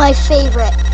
my favorite.